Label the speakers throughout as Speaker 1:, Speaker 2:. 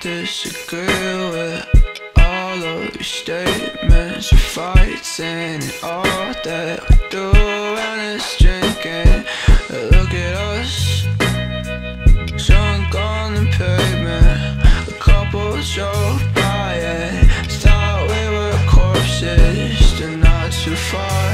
Speaker 1: disagree with all of your statements. We're fighting and all that we do around it's drinking. Look at us, drunk on the pavement. A couple drove by and thought we were corpses. They're not too far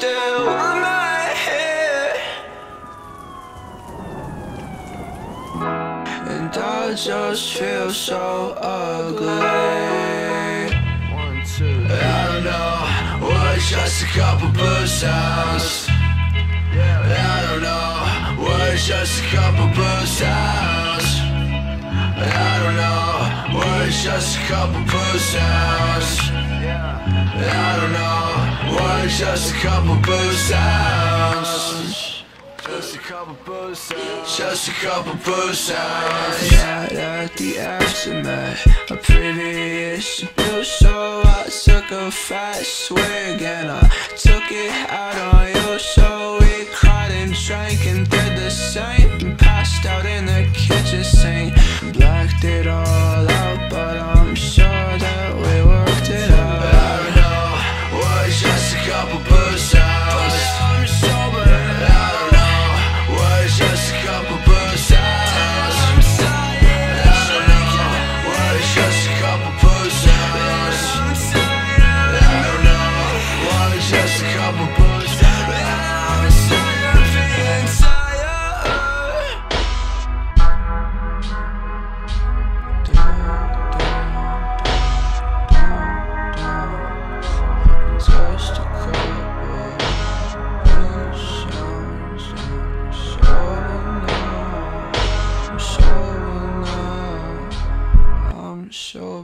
Speaker 1: still remain here. And I just feel so ugly.
Speaker 2: One, two.
Speaker 1: I don't know, was just a couple booze hounds. I don't know, was just a couple booze hounds. I don't know, was just a couple booze hounds. I don't know, was just a couple booze hounds.
Speaker 2: Just a couple booze hounds.
Speaker 1: Just a couple booze hounds. Right at the aftermath of previous abuse, so I took a fat swig and I took it out on you. So we cried and drank and did the same. sure